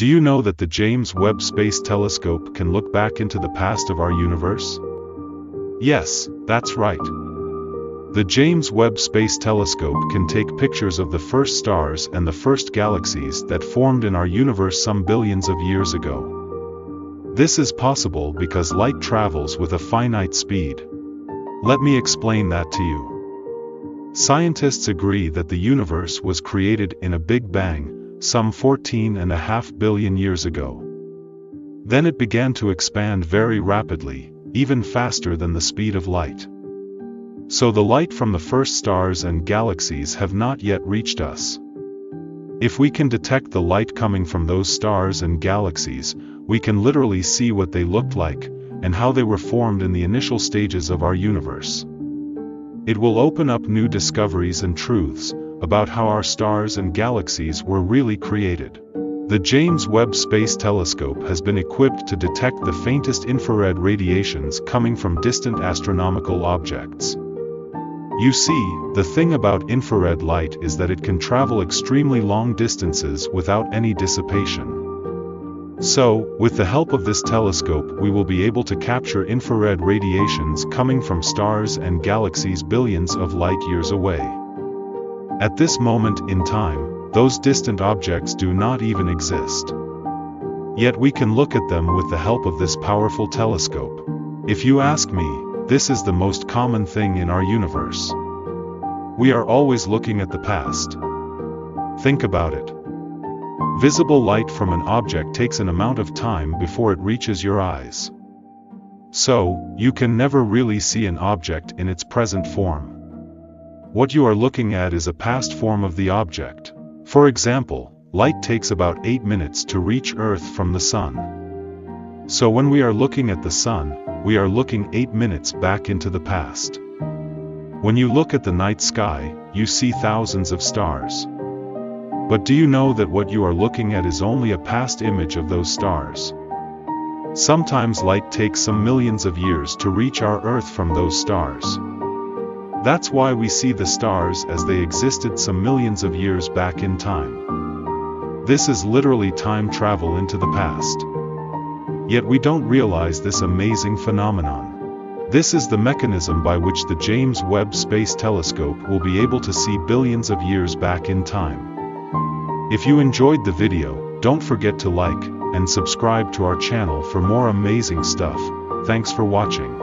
Do you know that the James Webb Space Telescope can look back into the past of our universe? Yes, that's right. The James Webb Space Telescope can take pictures of the first stars and the first galaxies that formed in our universe some billions of years ago. This is possible because light travels with a finite speed. Let me explain that to you. Scientists agree that the universe was created in a Big Bang, some 14 and a half billion years ago. Then it began to expand very rapidly, even faster than the speed of light. So the light from the first stars and galaxies have not yet reached us. If we can detect the light coming from those stars and galaxies, we can literally see what they looked like, and how they were formed in the initial stages of our universe. It will open up new discoveries and truths, about how our stars and galaxies were really created. The James Webb Space Telescope has been equipped to detect the faintest infrared radiations coming from distant astronomical objects. You see, the thing about infrared light is that it can travel extremely long distances without any dissipation. So, with the help of this telescope we will be able to capture infrared radiations coming from stars and galaxies billions of light years away. At this moment in time, those distant objects do not even exist. Yet we can look at them with the help of this powerful telescope. If you ask me, this is the most common thing in our universe. We are always looking at the past. Think about it. Visible light from an object takes an amount of time before it reaches your eyes. So, you can never really see an object in its present form. What you are looking at is a past form of the object. For example, light takes about 8 minutes to reach Earth from the Sun. So when we are looking at the Sun, we are looking 8 minutes back into the past. When you look at the night sky, you see thousands of stars. But do you know that what you are looking at is only a past image of those stars? Sometimes light takes some millions of years to reach our Earth from those stars. That's why we see the stars as they existed some millions of years back in time. This is literally time travel into the past. Yet we don't realize this amazing phenomenon. This is the mechanism by which the James Webb Space Telescope will be able to see billions of years back in time. If you enjoyed the video, don't forget to like and subscribe to our channel for more amazing stuff. Thanks for watching.